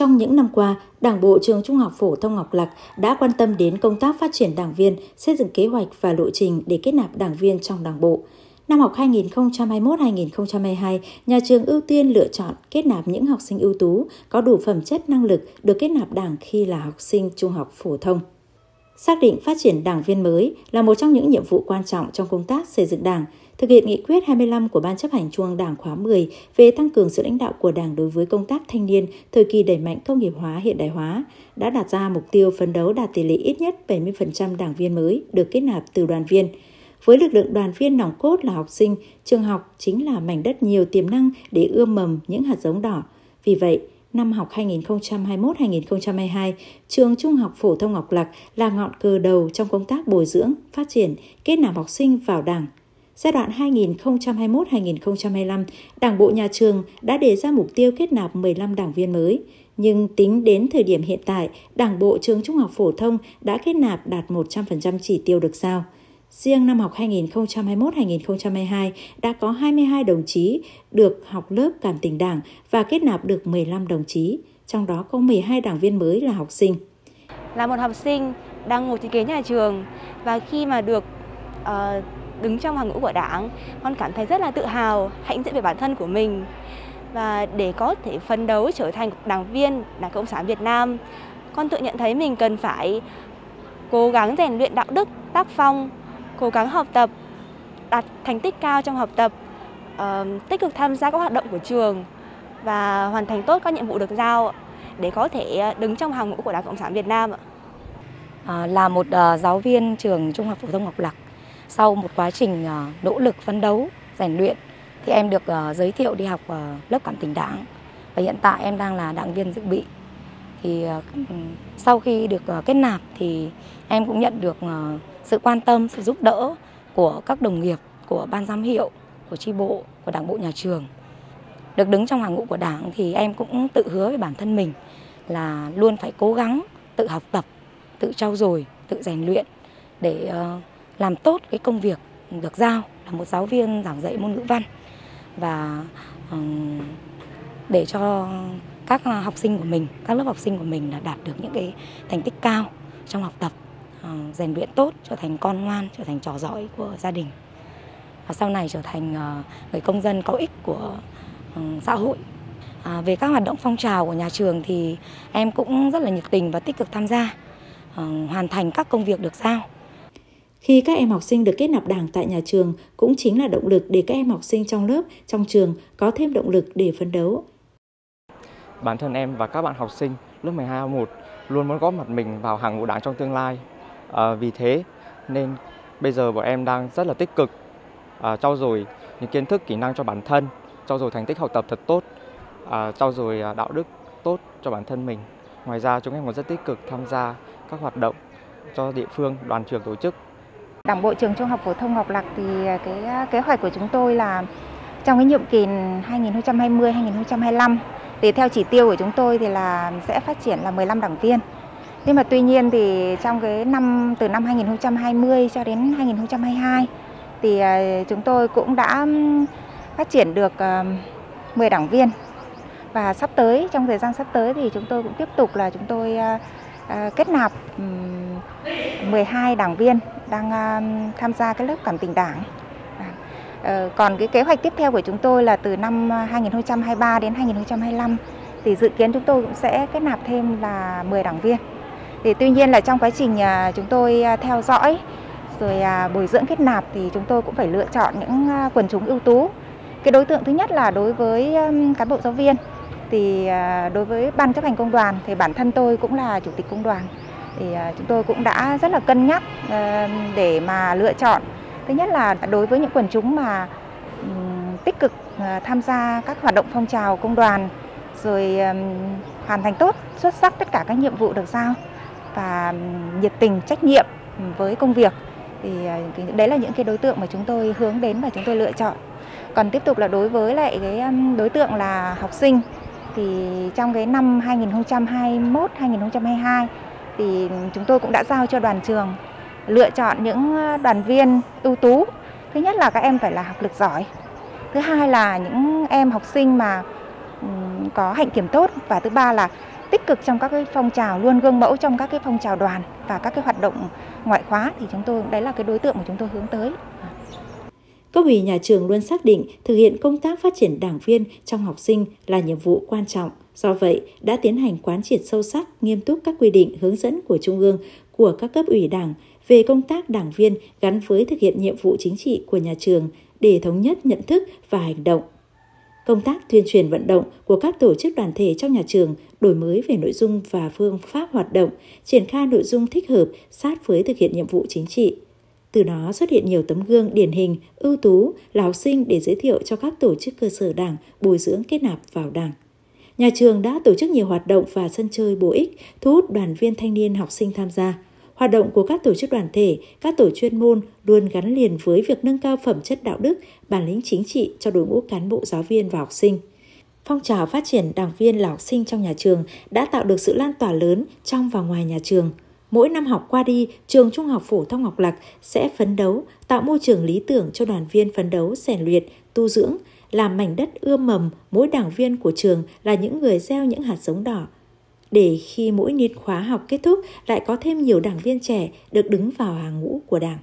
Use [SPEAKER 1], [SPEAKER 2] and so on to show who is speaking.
[SPEAKER 1] Trong những năm qua, Đảng bộ trường Trung học phổ thông Ngọc Lặc đã quan tâm đến công tác phát triển đảng viên, xây dựng kế hoạch và lộ trình để kết nạp đảng viên trong đảng bộ. Năm học 2021-2022, nhà trường ưu tiên lựa chọn kết nạp những học sinh ưu tú, có đủ phẩm chất năng lực được kết nạp đảng khi là học sinh trung học phổ thông. Xác định phát triển đảng viên mới là một trong những nhiệm vụ quan trọng trong công tác xây dựng đảng, thực hiện nghị quyết 25 của Ban chấp hành Trung ương Đảng khóa 10 về tăng cường sự lãnh đạo của Đảng đối với công tác thanh niên thời kỳ đẩy mạnh công nghiệp hóa hiện đại hóa, đã đặt ra mục tiêu phấn đấu đạt tỷ lệ ít nhất 70% đảng viên mới được kết nạp từ đoàn viên. Với lực lượng đoàn viên nòng cốt là học sinh, trường học chính là mảnh đất nhiều tiềm năng để ươm mầm những hạt giống đỏ. Vì vậy, năm học 2021-2022, trường Trung học phổ thông Ngọc Lặc là ngọn cờ đầu trong công tác bồi dưỡng, phát triển, kết nạp học sinh vào Đảng. Giai đoạn 2021-2025, Đảng bộ nhà trường đã đề ra mục tiêu kết nạp 15 đảng viên mới, nhưng tính đến thời điểm hiện tại, Đảng bộ trường Trung học phổ thông đã kết nạp đạt 100% chỉ tiêu được giao. Riêng năm học 2021-2022 đã có 22 đồng chí được học lớp cảm tình đảng và kết nạp được 15 đồng chí, trong đó có 12 đảng viên mới là học sinh.
[SPEAKER 2] Là một học sinh đang ngồi trên ghế nhà trường và khi mà được uh, đứng trong hàng ngũ của đảng, con cảm thấy rất là tự hào, hãnh diện về bản thân của mình. Và để có thể phấn đấu trở thành đảng viên Đảng Cộng sản Việt Nam, con tự nhận thấy mình cần phải cố gắng rèn luyện đạo đức, tác phong, cố gắng học tập, đạt thành tích cao trong học tập, uh, tích cực tham gia các hoạt động của trường và hoàn thành tốt các nhiệm vụ được giao để có thể ờ, đứng trong hàng ngũ của Đảng Cộng sản Việt Nam.
[SPEAKER 3] À, là một uh, giáo viên trường Trung học phổ thông Ngọc Lặc, sau một quá trình ờ, nỗ lực phấn đấu, rèn luyện thì em được ờ, giới thiệu đi học ờ, lớp cảm tình đảng và hiện tại em đang là đảng viên dự bị. Thì sau khi được kết nạp thì em cũng nhận được sự quan tâm, sự giúp đỡ của các đồng nghiệp, của ban giám hiệu, của tri bộ, của đảng bộ nhà trường. Được đứng trong hàng ngũ của đảng thì em cũng tự hứa với bản thân mình là luôn phải cố gắng tự học tập, tự trau dồi, tự rèn luyện để uh, làm tốt cái công việc được giao là một giáo viên giảng dạy môn ngữ văn và để cho các học sinh của mình, các lớp học sinh của mình là đạt được những cái thành tích cao trong học tập ờ, rèn luyện tốt, trở thành con ngoan, trở thành trò giỏi của gia đình. Và sau này trở thành ờ, người công dân có ích của xã hội. À, về các hoạt động phong trào của nhà trường thì em cũng rất là nhiệt tình và tích cực tham gia, ờ, hoàn thành các công việc được giao.
[SPEAKER 1] Khi các em học sinh được kết nạp đảng tại nhà trường cũng chính là động lực để các em học sinh trong lớp, trong trường có thêm động lực để phấn đấu.
[SPEAKER 4] Bản thân em và các bạn học sinh lớp 12 A1 luôn muốn góp mặt mình vào hàng ngũ đảng trong tương lai À, vì thế nên bây giờ bọn em đang rất là tích cực à, trau dồi những kiến thức kỹ năng cho bản thân, trau dồi thành tích học tập thật tốt, à, trau dồi à, đạo đức tốt cho bản thân mình. Ngoài ra chúng em còn rất tích cực tham gia các hoạt động cho địa phương, đoàn trường tổ chức.
[SPEAKER 5] Đảng bộ trường Trung học phổ thông Ngọc Lặc thì à, cái à, kế hoạch của chúng tôi là trong cái nhiệm kỳ 2020-2025 thì theo chỉ tiêu của chúng tôi thì là sẽ phát triển là 15 đảng viên. Nhưng mà tuy nhiên thì trong cái năm, từ năm 2020 cho đến 2022 thì à, chúng tôi cũng đã phát triển được 10 đảng viên và sắp tới, trong thời gian sắp tới thì chúng tôi cũng tiếp tục là chúng tôi Ờ, kết nạp 12 đảng viên đang ờ, tham gia cái lớp cảm tình đảng. Ờ, còn cái kế hoạch tiếp theo của chúng tôi là từ năm 2023 đến 2025 thì dự kiến chúng tôi cũng sẽ kết nạp thêm là 10 đảng viên. Thì tuy nhiên là trong quá trình chúng tôi theo dõi rồi à, bồi dưỡng kết nạp thì chúng tôi cũng phải lựa chọn những quần chúng ưu tú. Cái đối tượng thứ nhất là đối với cán bộ giáo viên thì à, đối với ban chấp hành công đoàn thì bản thân tôi cũng là chủ tịch công đoàn. Thì à, chúng tôi cũng đã rất là cân nhắc à, để mà lựa chọn. Thứ nhất là đối với những quần chúng mà tích cực tham gia các hoạt động phong trào công đoàn, rồi hoàn thành tốt, xuất sắc tất cả các nhiệm vụ được giao và nhiệt tình, trách nhiệm với công việc thì đấy là những cái đối tượng mà chúng tôi hướng đến và chúng tôi lựa chọn. Còn tiếp tục là đối với lại cái đối tượng là học sinh thì trong cái năm 2021 2022 thì chúng tôi cũng đã giao cho đoàn trường lựa chọn những ờ, đoàn viên ưu tú. Thứ nhất là các em phải là học lực giỏi. Thứ hai là những em học sinh mà có hạnh kiểm tốt. Và thứ ba là tích cực trong các cái phong trào, luôn gương mẫu trong các cái phong trào đoàn và các cái hoạt động ngoại khóa. Thì chúng tôi, đấy là cái đối tượng mà chúng tôi hướng tới.
[SPEAKER 1] Cấp ủy nhà trường luôn xác định thực hiện công tác phát triển đảng viên trong học sinh là nhiệm vụ quan trọng. Do vậy, đã tiến hành quán triệt sâu sắc, nghiêm túc các quy định hướng dẫn của Trung ương, của các cấp ủy đảng về công tác đảng viên gắn với thực hiện nhiệm vụ chính trị của nhà trường để thống nhất nhận thức và hành động. Công tác tuyên truyền vận động của các tổ chức đoàn thể trong nhà trường đổi mới về nội dung và phương pháp hoạt động, triển khai nội dung thích hợp sát với thực hiện nhiệm vụ chính trị. Từ đó xuất hiện nhiều tấm gương điển hình, ưu tú là học sinh để giới thiệu cho các tổ chức cơ sở đảng bồi dưỡng kết nạp vào đảng. Nhà trường đã tổ chức nhiều hoạt động và sân chơi bổ ích, thu hút đoàn viên thanh niên học sinh tham gia. Hoạt động của các tổ chức đoàn thể, các tổ chuyên môn luôn gắn liền với việc nâng cao phẩm chất đạo đức, bản lĩnh chính trị cho đội ngũ cán bộ giáo viên và học sinh. Phong trào phát triển đảng viên là học sinh trong nhà trường đã tạo được sự lan tỏa lớn trong và ngoài nhà trường. Mỗi năm học qua đi, trường Trung học phổ thông Ngọc Lặc sẽ phấn đấu, tạo môi trường lý tưởng cho đoàn viên phấn đấu, rèn luyện, tu dưỡng, làm mảnh đất ươm mầm mỗi đảng viên của trường là những người gieo những hạt giống đỏ để khi mỗi niên khóa học kết thúc lại có thêm nhiều đảng viên trẻ được đứng vào hàng ngũ của Đảng.